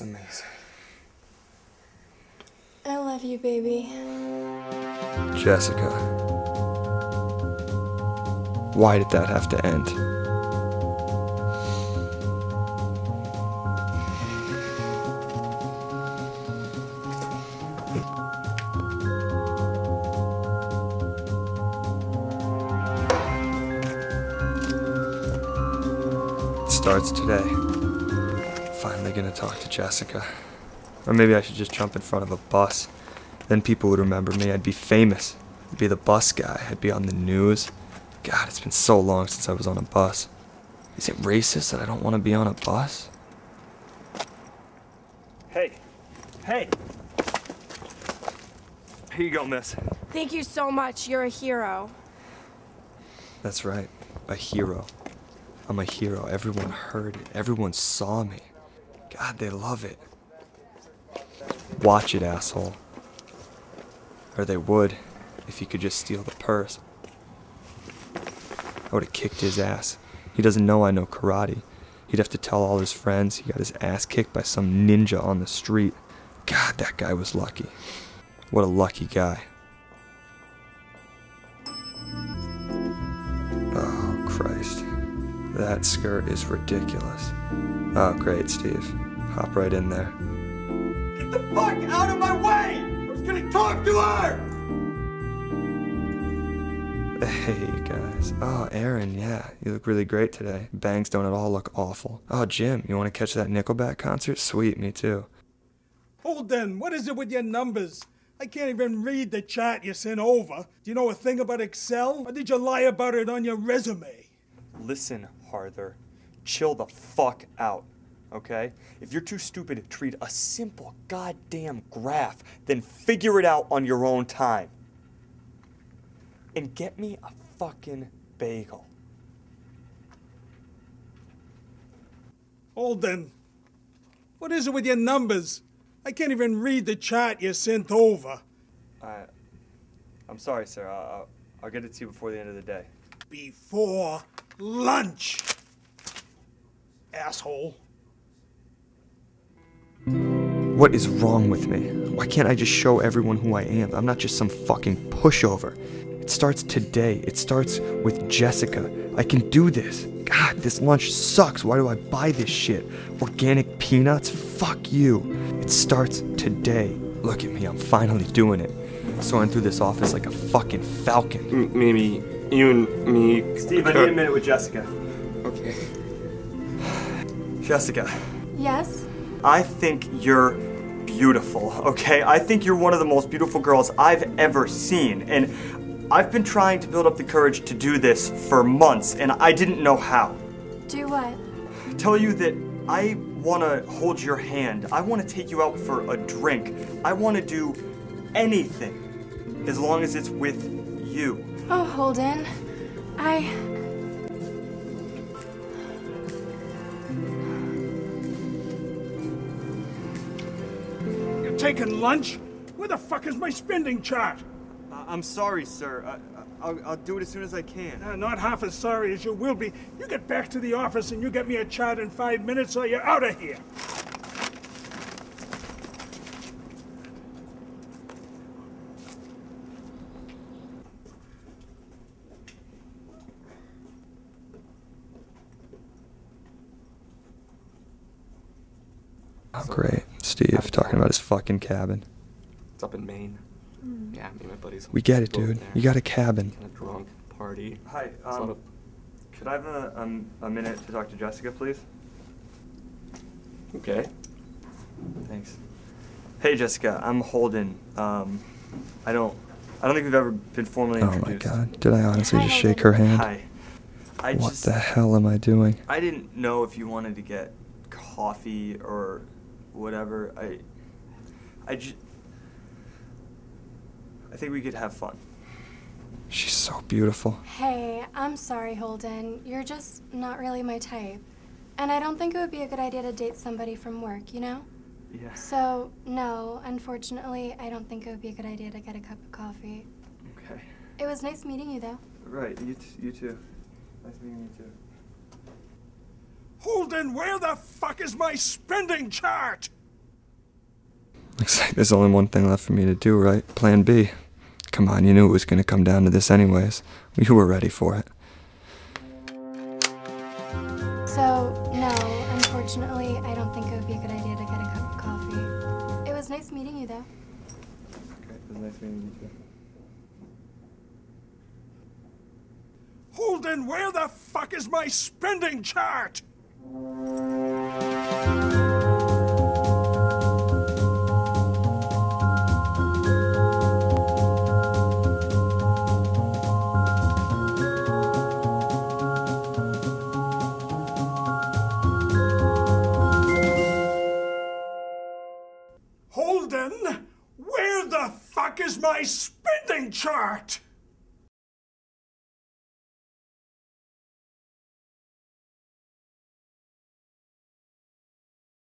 was amazing. I love you, baby. Jessica. Why did that have to end? It starts today. Finally gonna talk to Jessica. Or maybe I should just jump in front of a bus. Then people would remember me. I'd be famous. I'd be the bus guy. I'd be on the news. God, it's been so long since I was on a bus. Is it racist that I don't want to be on a bus? Hey. Hey. Here you go, miss. Thank you so much. You're a hero. That's right. A hero. I'm a hero. Everyone heard it. Everyone saw me. God, they love it. Watch it, asshole. Or they would, if he could just steal the purse. I would have kicked his ass. He doesn't know I know karate. He'd have to tell all his friends he got his ass kicked by some ninja on the street. God, that guy was lucky. What a lucky guy. Oh, Christ. That skirt is ridiculous. Oh, great, Steve. Hop right in there. Get the fuck out of my way! I was gonna talk to her! Hey, guys. Oh, Aaron, yeah. You look really great today. Bangs don't at all look awful. Oh, Jim, you want to catch that Nickelback concert? Sweet, me too. Holden, what is it with your numbers? I can't even read the chart you sent over. Do you know a thing about Excel? Or did you lie about it on your resume? Listen, Harther. Chill the fuck out, okay? If you're too stupid to read a simple goddamn graph, then figure it out on your own time. And get me a fucking bagel. Holden, what is it with your numbers? I can't even read the chart you sent over. I, I'm sorry, sir. I'll, I'll get it to you before the end of the day. Before lunch. Asshole. What is wrong with me? Why can't I just show everyone who I am? I'm not just some fucking pushover. It starts today. It starts with Jessica. I can do this. God, this lunch sucks. Why do I buy this shit? Organic peanuts? Fuck you. It starts today. Look at me, I'm finally doing it. Soaring through this office like a fucking falcon. Maybe you and me. Steve, I need a minute with Jessica. Okay. Jessica, Yes? I think you're beautiful, okay? I think you're one of the most beautiful girls I've ever seen. And I've been trying to build up the courage to do this for months, and I didn't know how. Do what? Tell you that I want to hold your hand. I want to take you out for a drink. I want to do anything as long as it's with you. Oh, Holden. I. taking lunch? Where the fuck is my spending chart? I- I'm sorry, sir. I- I'll, I'll do it as soon as I can. Uh, not half as sorry as you will be. You get back to the office and you get me a chart in five minutes or you're out of here. Oh, great. Steve talking about his fucking cabin. It's up in Maine. Yeah, me and my buddies. We get it, dude. there. You got a cabin. Kind of drunk, party. Hi, It's a lot um, of- could I have a, um, a minute to talk to Jessica, please? Okay. Thanks. Hey, Jessica, I'm Holden. Um, I don't, I don't think we've ever been formally introduced. Oh my god. Did I honestly Hi, just shake her hand? Hi. I what just, the hell am I doing? I didn't know if you wanted to get coffee or whatever. I, I just, I think we could have fun. She's so beautiful. Hey, I'm sorry, Holden. You're just not really my type. And I don't think it would be a good idea to date somebody from work, you know? Yeah. So, no, unfortunately, I don't think it would be a good idea to get a cup of coffee. Okay. It was nice meeting you, though. Right. You, t- you too. Nice meeting you too. Holden, where the fuck is my spending chart? Looks like there's only one thing left for me to do, right? Plan B. Come on, you knew it was gonna come down to this anyways. You were ready for it. So, no, unfortunately, I don't think it would be a good idea to get a cup of coffee. It was nice meeting you, though. Okay, it was nice meeting you, too. Holden, where the fuck is my spending chart? Holden, where the fuck is my spending chart?